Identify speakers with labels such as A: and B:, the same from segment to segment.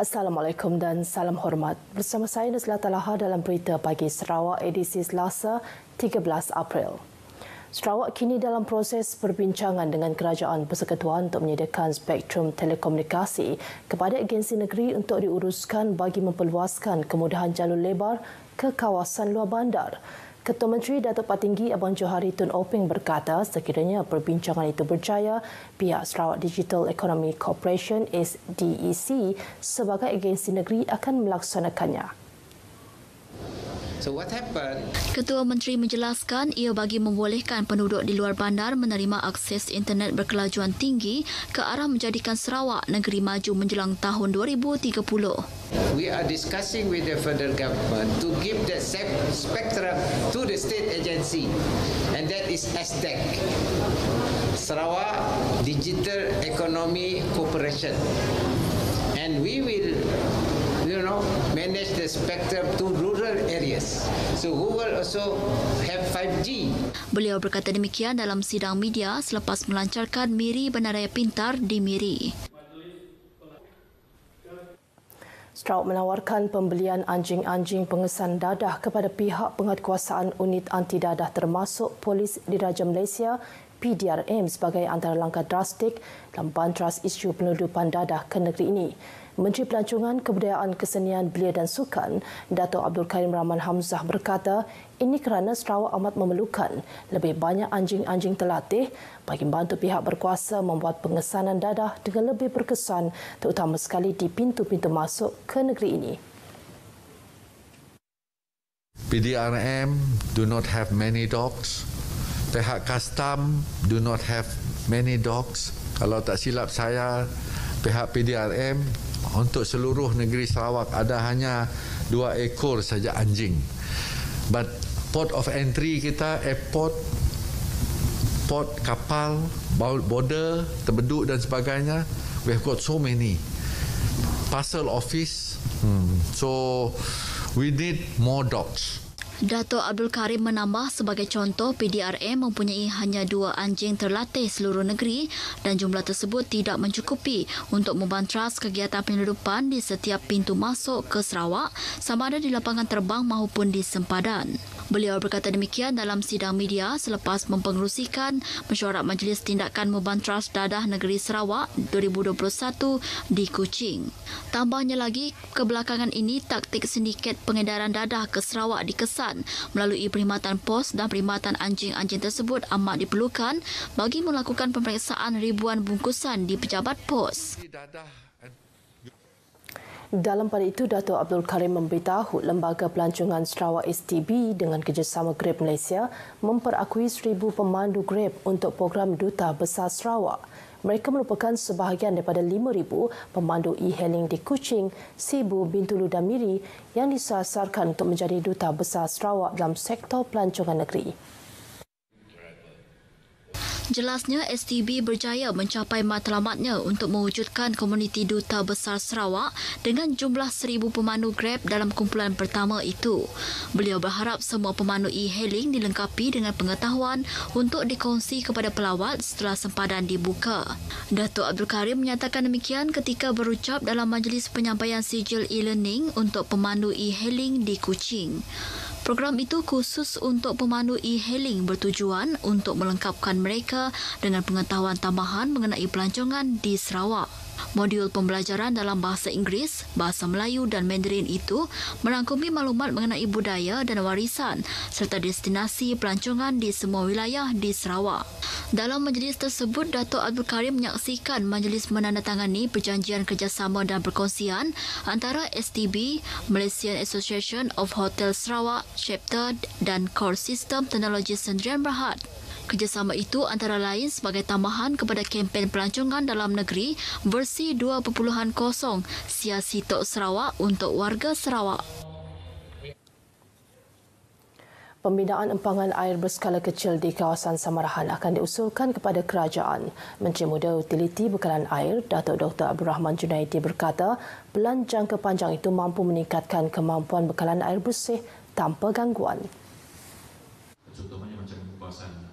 A: Assalamualaikum dan salam hormat. Bersama saya Nazla Talaha dalam berita pagi Sarawak edisi Selasa 13 April. Sarawak kini dalam proses perbincangan dengan kerajaan persekutuan untuk menyediakan spektrum telekomunikasi kepada agensi negeri untuk diuruskan bagi memperluaskan kemudahan jalur lebar ke kawasan luar bandar. Ketua Menteri Datuk Patinggi Abang Johari Tun Openg berkata sekiranya perbincangan itu berjaya, pihak Sarawak Digital Economy Corporation SDEC sebagai agensi negeri akan melaksanakannya.
B: So what happened?
C: Ketua Menteri menjelaskan ia bagi membolehkan penduduk di luar bandar menerima akses internet berkelajuan tinggi ke arah menjadikan Sarawak negeri maju menjelang tahun 2030.
B: We are discussing with the federal government to give that spectrum to the state agency and that is SDEC. Sarawak Digital Economy Corporation. And we will the spectrum to rural areas. So Google also have 5G.
C: Beliau berkata demikian dalam sidang media selepas melancarkan Miri Bandaraya Pintar di Miri.
A: Sarawak menawarkan pembelian anjing-anjing pengesan dadah kepada pihak penguatkuasaan unit anti dadah termasuk Polis Diraja Malaysia PDRM sebagai antara langkah drastik dalam bantras isu penudupan dadah ke negeri ini. Menteri Pelancongan Kebudayaan Kesenian Belia dan Sukan, Dato' Abdul Karim Rahman Hamzah berkata, ini kerana Sarawak amat memerlukan lebih banyak anjing-anjing terlatih bagi membantu pihak berkuasa membuat pengesanan dadah dengan lebih berkesan terutama sekali di pintu-pintu masuk ke negeri ini.
D: PDRM do not have many dogs. Pihak custom do not have many dogs. Kalau tak silap saya, pihak PDRM untuk seluruh negeri Sarawak ada hanya dua ekor saja anjing. But port of entry kita airport port kapal border terbeduk dan sebagainya we have got so many parcel office hmm. so we need more dogs
C: Dato' Abdul Karim menambah sebagai contoh PDRM mempunyai hanya dua anjing terlatih seluruh negeri dan jumlah tersebut tidak mencukupi untuk membantras kegiatan penyeludupan di setiap pintu masuk ke Sarawak sama ada di lapangan terbang maupun di sempadan. Beliau berkata demikian dalam sidang media selepas mempengerusikan mesyuarat Majlis Tindakan Membantras Dadah Negeri Sarawak 2021 di Kuching. Tambahnya lagi, kebelakangan ini taktik sindiket pengedaran dadah ke Sarawak dikesan melalui perkhidmatan pos dan perkhidmatan anjing-anjing tersebut amat diperlukan bagi melakukan pemeriksaan ribuan bungkusan di pejabat pos.
A: Dalam pada itu, Dato' Abdul Karim memberitahu Lembaga Pelancongan Sarawak STB dengan kerjasama Grab Malaysia memperakui seribu pemandu Grab untuk program Duta Besar Sarawak. Mereka merupakan sebahagian daripada 5,000 pemandu e-hailing di Kuching, Sibu, Bintulu dan Miri yang disasarkan untuk menjadi Duta Besar Sarawak dalam sektor pelancongan negeri.
C: Jelasnya STB berjaya mencapai matlamatnya untuk mewujudkan komuniti duta besar Sarawak dengan jumlah seribu pemandu Grab dalam kumpulan pertama itu. Beliau berharap semua pemandu e-hailing dilengkapi dengan pengetahuan untuk dikongsi kepada pelawat setelah sempadan dibuka. Datuk Abdul Karim menyatakan demikian ketika berucap dalam majlis penyampaian sijil e-learning untuk pemandu e-hailing di Kuching. Program itu khusus untuk pemandu e-hailing bertujuan untuk melengkapkan mereka dengan pengetahuan tambahan mengenai pelancongan di Sarawak. Modul pembelajaran dalam bahasa Inggeris, bahasa Melayu dan Mandarin itu merangkumi maklumat mengenai budaya dan warisan serta destinasi pelancongan di semua wilayah di Sarawak. Dalam majlis tersebut, Dato' Abdul Karim menyaksikan majlis menandatangani perjanjian kerjasama dan perkongsian antara STB, Malaysian Association of Hotel Sarawak, Chapter dan Core System Teknologi Sendirian Berhad. Kerjasama itu antara lain sebagai tambahan kepada kempen pelancongan dalam negeri versi 2.0 Siasi Tok Sarawak untuk warga Sarawak.
A: Pembinaan empangan air berskala kecil di kawasan Samarahan akan diusulkan kepada kerajaan. Menteri Muda Utiliti Bekalan Air, Datuk Dr. Abdul Rahman Junaidi berkata, pelan jangka panjang itu mampu meningkatkan kemampuan bekalan air bersih tanpa gangguan.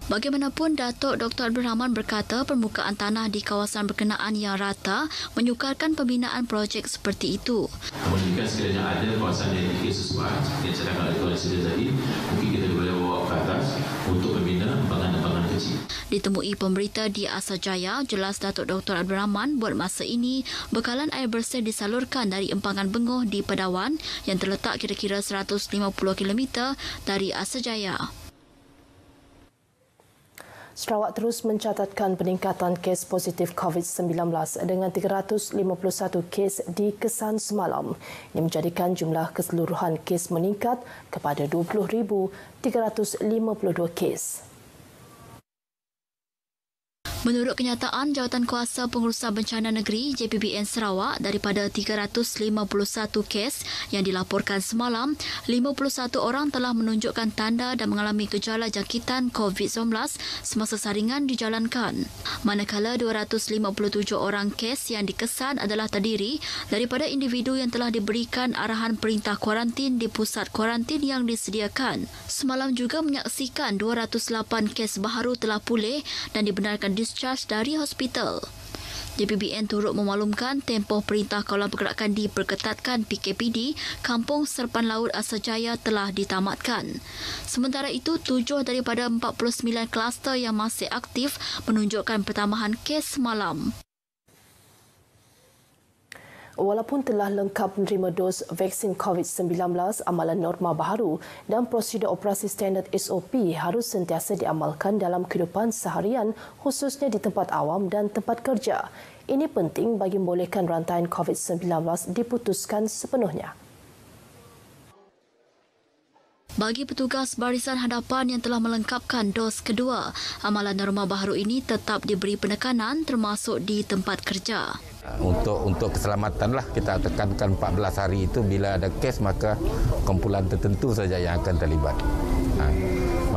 C: Bagaimanapun, Datuk Dr. Abdul Rahman berkata permukaan tanah di kawasan berkenaan yang rata menyukarkan pembinaan projek seperti itu.
E: Kemudian sekiranya ada kawasan yang dikira sesuai, yang sedang ada tuan sedia tadi, mungkin kita boleh bawa ke atas untuk membina bangunan-bangunan kecil.
C: Ditemui pemberita di Asajaya, jelas Datuk Dr. Abdul Rahman buat masa ini bekalan air bersih disalurkan dari empangan bengoh di Pedawan yang terletak kira-kira 150 km dari Asajaya.
A: Sarawak terus mencatatkan peningkatan kes positif COVID-19 dengan 351 kes di kesan semalam. Ini menjadikan jumlah keseluruhan kes meningkat kepada 20,352 kes.
C: Menurut kenyataan Jawatan Kuasa Pengurusan Bencana Negeri JPBN Sarawak daripada 351 kes yang dilaporkan semalam, 51 orang telah menunjukkan tanda dan mengalami gejala jangkitan COVID-19 semasa saringan dijalankan. Manakala 257 orang kes yang dikesan adalah terdiri daripada individu yang telah diberikan arahan perintah kuarantin di pusat kuarantin yang disediakan. Semalam juga menyaksikan 208 kes baharu telah pulih dan dibenarkan discharge discharge dari hospital. JPBN turut memaklumkan tempoh perintah kawalan pergerakan diperketatkan PKPD Kampung Serpan Laut Asajaya telah ditamatkan. Sementara itu, tujuh daripada 49 kluster yang masih aktif menunjukkan pertambahan kes malam.
A: Walaupun telah lengkap menerima dos vaksin COVID-19, amalan norma baharu dan prosedur operasi standard SOP harus sentiasa diamalkan dalam kehidupan seharian khususnya di tempat awam dan tempat kerja. Ini penting bagi membolehkan rantaian COVID-19 diputuskan sepenuhnya.
C: Bagi petugas barisan hadapan yang telah melengkapkan dos kedua, amalan norma baharu ini tetap diberi penekanan termasuk di tempat kerja.
F: Untuk untuk keselamatan lah kita tekankan 14 hari itu bila ada kes maka kumpulan tertentu saja yang akan terlibat. Ha.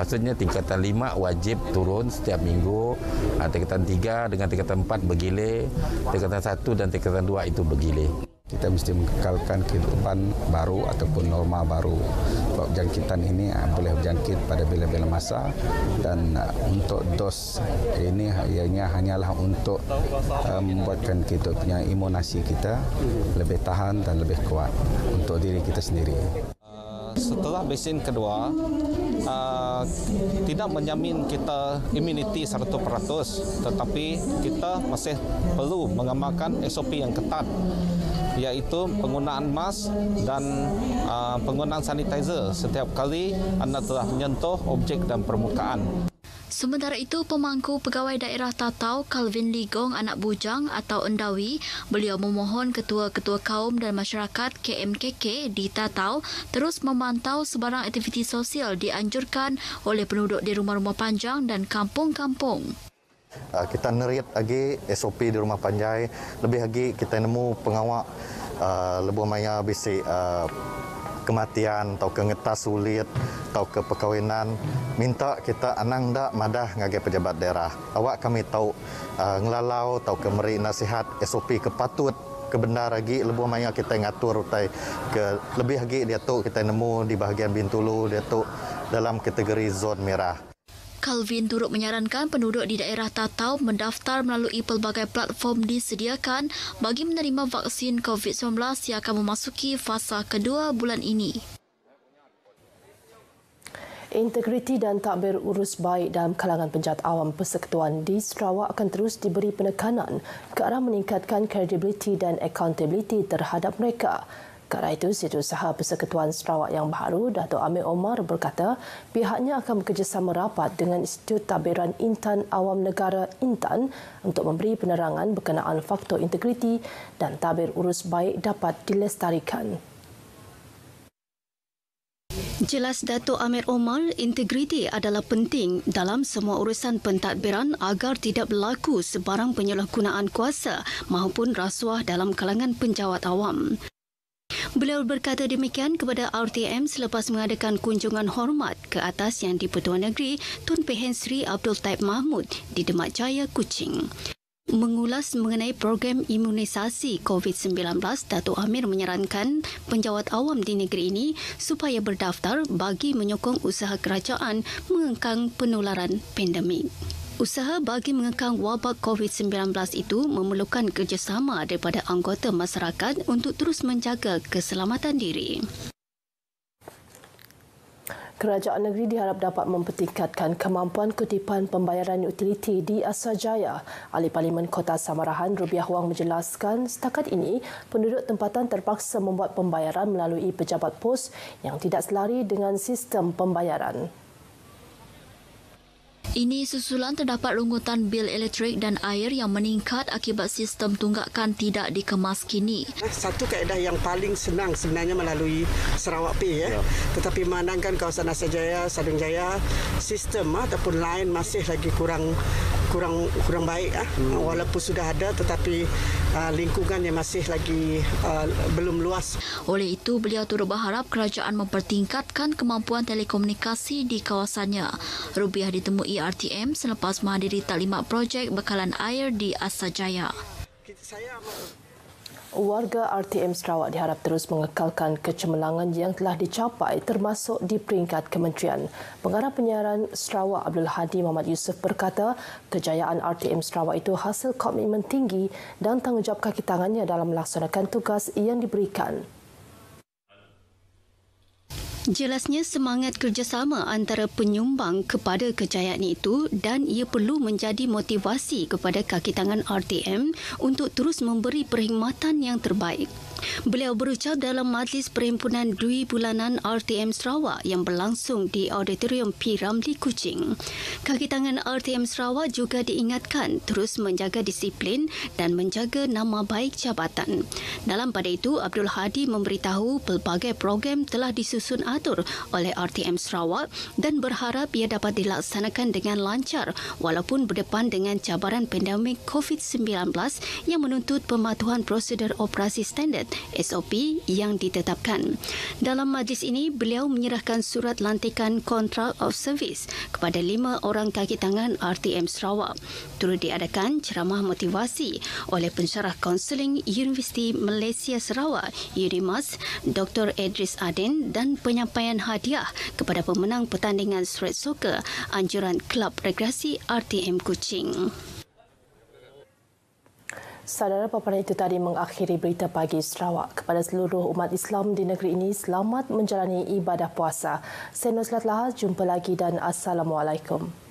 F: Maksudnya tingkatan 5 wajib turun setiap minggu, ha, tingkatan 3 dengan tingkatan 4 bergilir, tingkatan 1 dan tingkatan 2 itu bergilir kita mesti mengekalkan kehidupan baru ataupun norma baru. Jangkitan ini uh, boleh berjangkit pada bila-bila masa dan uh, untuk dos ini ianya hanyalah untuk membuatkan kita punya imunasi kita lebih tahan dan lebih kuat untuk diri kita sendiri.
G: Setelah vaksin kedua, uh, tidak menjamin kita imuniti 100%, tetapi kita masih perlu mengamalkan SOP yang ketat iaitu penggunaan mask dan uh, penggunaan sanitizer setiap kali anda telah menyentuh objek dan permukaan.
C: Sementara itu, pemangku pegawai daerah Tatau, Calvin Ligong, anak bujang atau Endawi, beliau memohon ketua-ketua kaum dan masyarakat KMKK di Tatau terus memantau sebarang aktiviti sosial dianjurkan oleh penduduk di rumah-rumah panjang dan kampung-kampung.
H: Uh, kita nerit lagi SOP di rumah panjai. Lebih lagi kita nemu pengawak uh, lebih maya bisi uh, kematian atau kengetas sulit atau ke perkahwinan minta kita anang dak madah ngagai pejabat daerah. Awak kami tahu uh, ngelalau atau ke meri nasihat SOP kepatut kebenar lagi lebih maya kita ngatur utai ke lebih lagi dia tu kita nemu di bahagian Bintulu dia tu dalam kategori zon merah
C: Calvin turut menyarankan penduduk di daerah Tatau mendaftar melalui pelbagai platform disediakan bagi menerima vaksin COVID-19 yang akan memasuki fasa kedua bulan ini.
A: Integriti dan takbir urus baik dalam kalangan penjahat awam persekutuan di Sarawak akan terus diberi penekanan ke arah meningkatkan kredibiliti dan accountability terhadap mereka. Kerana itu, Setiausaha Persekutuan Sarawak yang baru, Dato' Amir Omar berkata pihaknya akan bekerjasama rapat dengan Institut Tabiran Intan Awam Negara Intan untuk memberi penerangan berkenaan faktor integriti dan tabir urus baik dapat dilestarikan.
I: Jelas Dato' Amir Omar, integriti adalah penting dalam semua urusan pentadbiran agar tidak berlaku sebarang penyalahgunaan kuasa maupun rasuah dalam kalangan penjawat awam. Beliau berkata demikian kepada RTM selepas mengadakan kunjungan hormat ke atas Yang di-Pertuan Negeri Tun Pehen Sri Abdul Taib Mahmud di Demak Jaya, Kuching. Mengulas mengenai program imunisasi COVID-19, Datuk Amir menyarankan penjawat awam di negeri ini supaya berdaftar bagi menyokong usaha kerajaan mengengkang penularan pandemik. Usaha bagi mengekang wabak COVID-19 itu memerlukan kerjasama daripada anggota masyarakat untuk terus menjaga keselamatan diri.
A: Kerajaan negeri diharap dapat mempertingkatkan kemampuan kutipan pembayaran utiliti di Asajaya. Ahli Parlimen Kota Samarahan, Rubiah Wang menjelaskan setakat ini penduduk tempatan terpaksa membuat pembayaran melalui pejabat pos yang tidak selari dengan sistem pembayaran.
C: Ini susulan terdapat rungutan bil elektrik dan air yang meningkat akibat sistem tunggakan tidak dikemas kini.
J: Satu kaedah yang paling senang sebenarnya melalui Sarawak Pay. Ya. ya. Tetapi memandangkan kawasan Asajaya, Sadung Jaya, sistem ataupun lain masih lagi kurang kurang kurang baik. Hmm. Walaupun sudah ada tetapi uh, lingkungannya masih lagi uh, belum luas.
C: Oleh itu, beliau turut berharap kerajaan mempertingkatkan kemampuan telekomunikasi di kawasannya. Rubiah ditemui RTM selepas menghadiri taklimat projek bekalan air di Asajaya.
A: Warga RTM Sarawak diharap terus mengekalkan kecemerlangan yang telah dicapai termasuk di peringkat kementerian. Pengarah penyiaran Sarawak Abdul Hadi Muhammad Yusof berkata kejayaan RTM Sarawak itu hasil komitmen tinggi dan tanggungjawab kaki tangannya dalam melaksanakan tugas yang diberikan.
I: Jelasnya semangat kerjasama antara penyumbang kepada kejayaan itu dan ia perlu menjadi motivasi kepada kaki tangan RTM untuk terus memberi perkhidmatan yang terbaik. Beliau berucap dalam majlis perhimpunan Dui Bulanan RTM Sarawak yang berlangsung di Auditorium P. Ramli Kuching. Kaki tangan RTM Sarawak juga diingatkan terus menjaga disiplin dan menjaga nama baik jabatan. Dalam pada itu, Abdul Hadi memberitahu pelbagai program telah disusun atur oleh RTM Sarawak dan berharap ia dapat dilaksanakan dengan lancar walaupun berdepan dengan cabaran pandemik COVID-19 yang menuntut pematuhan prosedur operasi standard SOP yang ditetapkan. Dalam majlis ini, beliau menyerahkan surat lantikan kontrak of service kepada lima orang kaki tangan RTM Sarawak. Turut diadakan ceramah motivasi oleh pensyarah kaunseling Universiti Malaysia Sarawak, UNIMAS, Dr. Edris Aden dan penyampaian hadiah kepada pemenang pertandingan street soccer anjuran Klub Rekreasi RTM Kuching.
A: Saudara paparan itu tadi mengakhiri berita pagi Sarawak. Kepada seluruh umat Islam di negeri ini, selamat menjalani ibadah puasa. Saya Nuslat Laha, jumpa lagi dan Assalamualaikum.